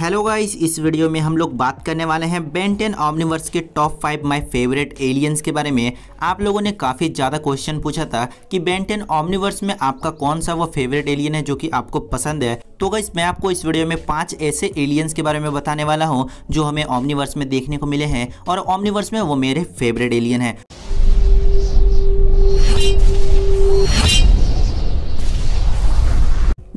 Hello guys इस video में हम लोग बात करने वाले हैं बेंटेन ऑमनिवर्स के top five my favourite aliens के बारे में। आप लोगों ने काफ़ी ज़्यादा क्वेश्चन पूछा था कि बेंटेन ऑमनिवर्स में आपका कौन सा वो फेवरेट एलियन है जो कि आपको पसंद है। तो गाइस मैं आपको इस वीडियो में पाँच ऐसे एलियंस के बारे में बताने वाला हूँ जो हमें ऑमनिवर्स में देखने को मिले हैं और ऑमनिवर्स में वो मेरे फेवरेट एलियन है।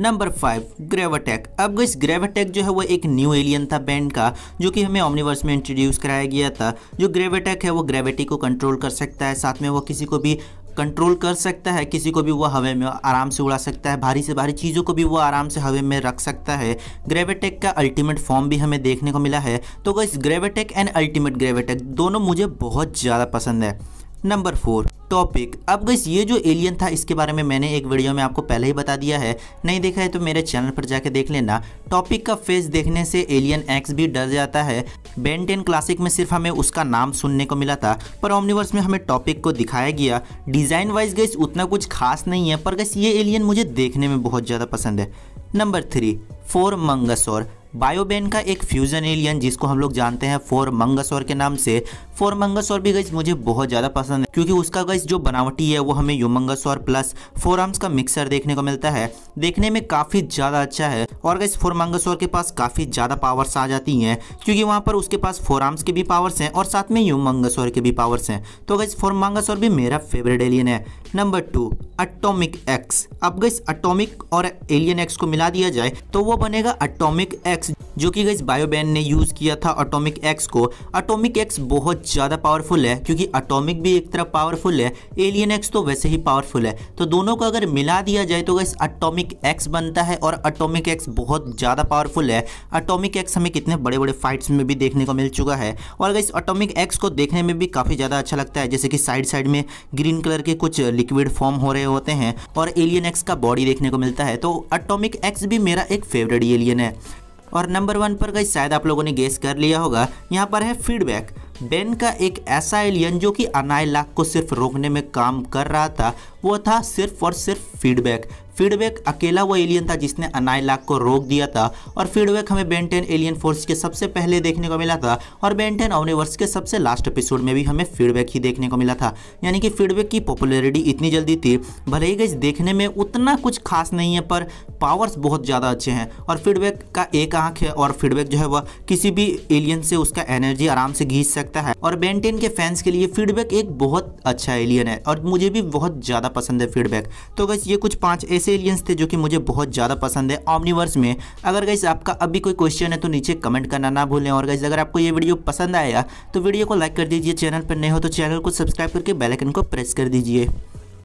नंबर फाइव ग्रेवाटेक अब इस ग्रेवाटेक जो है वो एक न्यू एलियन था बैंड का, जो कि हमें ओमनीवर्स में इंट्रोड्यूस कराया गया था। जो ग्रेवाटेक है, वो ग्रेविटी को कंट्रोल कर सकता है, साथ में वो किसी को भी कंट्रोल कर सकता है, किसी को भी वो हवे में आराम से उड़ा सकता है, भारी से भारी चीज़ों को भी वो आराम से हवे में रख सकता है। ग्रेवेटेक का अल्टीमेट फॉर्म भी हमें देखने को मिला है। तो इस ग्रेवेटेक एंड अल्टीमेट ग्रेवेटेक दोनों मुझे बहुत ज़्यादा पसंद है। नंबर फोर टॉपिक अब गई ये जो एलियन था, इसके बारे में मैंने एक वीडियो में आपको पहले ही बता दिया है। नहीं देखा है तो मेरे चैनल पर जाके देख लेना। टॉपिक का फेस देखने से एलियन एक्स भी डर जाता है। बेन टेन क्लासिक में सिर्फ़ हमें उसका नाम सुनने को मिला था, पर ओमनिवर्स में हमें टॉपिक को दिखाया गया। डिज़ाइन वाइज गई उतना कुछ खास नहीं है, पर गई ये एलियन मुझे देखने में बहुत ज़्यादा पसंद है। नंबर थ्री फोर मंगसौर बायोबेन का एक फ्यूजन एलियन जिसको हम लोग जानते हैं फोर मंगसौर के नाम से। फोर मंगसौर भी गई मुझे बहुत ज़्यादा पसंद है, क्योंकि उसका गई जो बनावटी है, वो हमें यूमंगसौर प्लस फोर आर्म्स का मिक्सर देखने को मिलता है। देखने में काफ़ी ज़्यादा अच्छा है, और गई फोर मंगसौर के पास काफ़ी ज़्यादा पावर्स आ जाती हैं, क्योंकि वहाँ पर उसके पास फोर आर्म्स के भी पावर्स हैं, और साथ में यूमंगसौर के भी पावर्स हैं। तो गई फोर मंगसौर भी मेरा फेवरेट एलियन है। नंबर टू अटोमिक एक्स अब गई अटोमिक और एलियन एक्स को मिला दिया जाए तो वो बनेगा अटोमिक एक्स जो कि गई बायोबैन ने यूज़ किया था अटोमिक एक्स को। अटोमिक एक्स बहुत ज़्यादा पावरफुल है, क्योंकि अटोमिक भी एक तरफ़ पावरफुल है एलियन एक्स तो वैसे ही पावरफुल है। तो दोनों को अगर मिला दिया जाए तो गई अटोमिक एक्स बनता है और अटोमिक एक्स बहुत ज़्यादा पावरफुल है। अटोमिक एक्स हमें कितने बड़े बड़े फाइट्स में भी देखने को मिल चुका है। और गई अटोमिक एक्स को देखने में भी काफ़ी ज़्यादा अच्छा लगता है, जैसे कि साइड साइड में ग्रीन कलर के कुछ लिक्विड फॉर्म हो रहे होते हैं और एलियन एक्स का बॉडी देखने को मिलता है। तो अटोमिक एक्स भी मेरा एक फेवरेट एलियन है। और नंबर वन पर गई, शायद आप लोगों ने गेस कर लिया होगा, यहाँ पर है फीडबैक बेन का एक ऐसा एलियन जो कि अनाइलाक को सिर्फ़ रोकने में काम कर रहा था, वो था सिर्फ़ और सिर्फ़ फीडबैक फीडबैक अकेला वो एलियन था जिसने अनाइलाक को रोक दिया था और फीडबैक हमें बेंटेन एलियन फोर्स के सबसे पहले देखने को मिला था और बेंटेन ऑमनिवर्स के सबसे लास्ट एपिसोड में भी हमें फीडबैक ही देखने को मिला था। यानी कि फीडबैक की पॉपुलैरिटी इतनी जल्दी थी। भले ही गई देखने में उतना कुछ खास नहीं है, पर पावर्स बहुत ज़्यादा अच्छे हैं और फीडबैक का एक आँख है और फीडबैक जो है वह किसी भी एलियन से उसका एनर्जी आराम से घींच सकता है। और बेंटेन के फैंस के लिए फीडबैक एक बहुत अच्छा एलियन है और मुझे भी बहुत ज़्यादा पसंद है फीडबैक। तो गैस ये कुछ पाँच ऐसे एलियंस थे जो कि मुझे बहुत ज़्यादा पसंद है ऑमनीवर्स में। अगर गाइस आपका अभी कोई क्वेश्चन है तो नीचे कमेंट करना ना भूलें और गाइस अगर आपको ये वीडियो पसंद आया तो वीडियो को लाइक कर दीजिए चैनल पर नए हो तो चैनल को सब्सक्राइब करके बेलाइकन को प्रेस कर दीजिए।